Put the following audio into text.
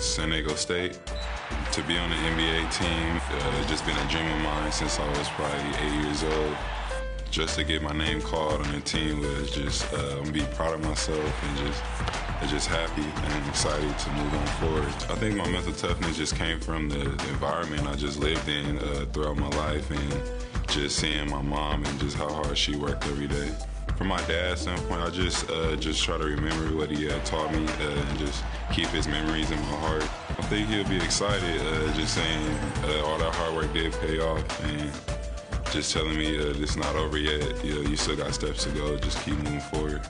San Diego State. To be on the NBA team, uh, just been a dream of mine since I was probably eight years old. Just to get my name called on the team was just uh, be proud of myself and just just happy and excited to move on forward. I think my mental toughness just came from the, the environment I just lived in uh, throughout my life and just seeing my mom and just how hard she worked every day. From my dad's standpoint, I just uh, just try to remember what he had taught me uh, and just keep his memories in my heart. I think he'll be excited uh, just saying uh, all that hard work did pay off and just telling me uh, it's not over yet. You, know, you still got steps to go. Just keep moving forward.